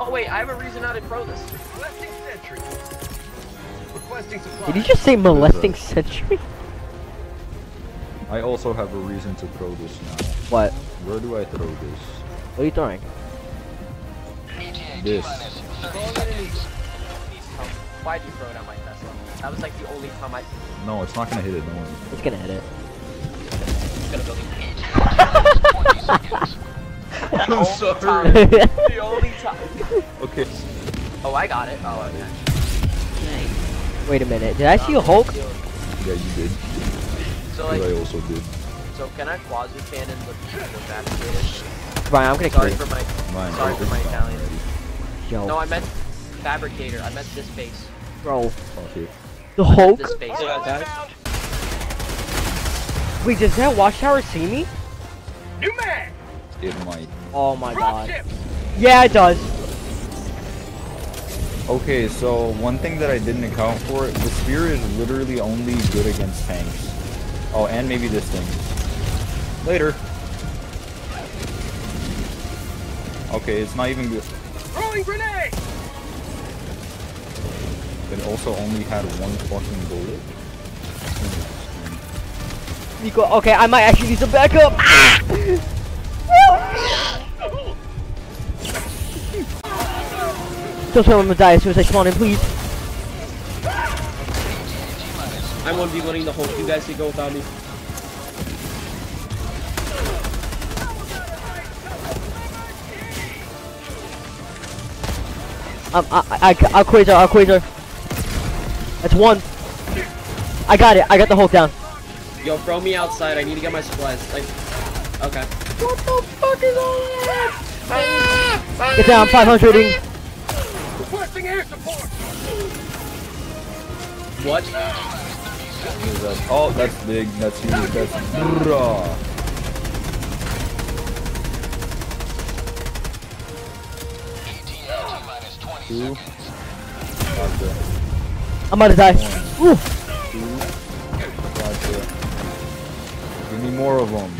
Oh wait, I have a reason not to pro this. Requesting sentry. Requesting supply. Did you just say molesting century? I also have a reason to throw this now. What? Where do I throw this? What are you throwing? This. Why'd you throw it on my test level? That was like the only time I No, it's not gonna hit it. No one. It's gonna hit it. was gonna build I'm sorry. the only time. Okay. Oh, I got it. Oh, okay. Wait a minute. Did I see a um, Hulk? Yeah, you did. So like, I also did. so can I Quasar cannon the the fabricator? Ryan, I'm gonna kill Sorry you. for my Mine. sorry for my Italian. Yo, No, I meant fabricator. I meant this base. bro. Okay. The Hulk? This base. Wait, does that watchtower see me? New man. It might. Oh my god. Dropship. Yeah, it does. Okay, so one thing that I didn't account for, the spear is literally only good against tanks. Oh, and maybe this thing. Later. Okay, it's not even good. Throwing grenade. It also only had one fucking bullet. Nico, okay, I might actually need some backup. Ah! Him I'm gonna die as soon as I spawn in, please. I'm 1v1ing the Hulk. You guys can go without me. Um, I, I, I, I'll Quasar, I'll Quasar. That's one. I got it. I got the Hulk down. Yo, throw me outside. I need to get my supplies. Like, okay. What the fuck is all that? Get down, 500ing. Requesting air support. What? What is that? Oh, that's big. That's huge. That's bruh. Two. Gotcha. I'm about to die. Ooh. Two. Gotcha. Give me more of them.